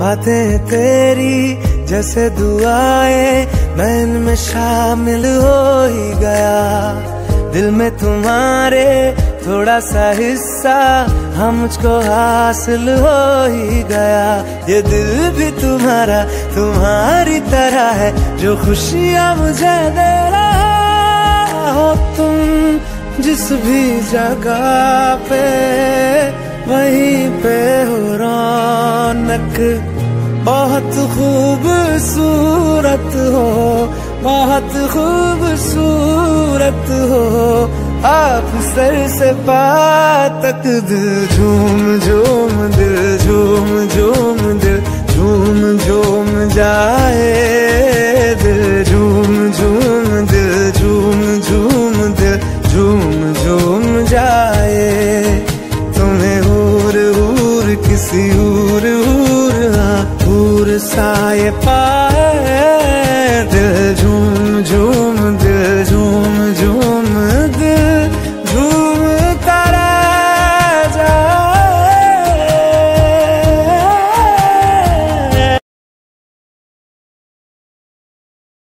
बातें तेरी जैसे दुआएँ मैं इनमें शामिल हो ही गया। दिल में तुम्हारे थोड़ा सा हिस्सा हम मुझको हासिल हो ही गया। ये दिल भी तुम्हारा, तुम्हारी तरह है, जो खुशियाँ मुझे दे रहा हो तुम जिस भी जगह पे, वहीं पे। रौनक बहुत खूबसूरत हो, बहुत खूबसूरत हो। आप सर से पा तक दिल, झूम झूम दिल, झूम झूम दिल, झूम झूम जाए दिल, झूम झूम दिल, झूम झूम दिल, झूम झूम जाए। तुम्हें हूर हूर किसी साए पाए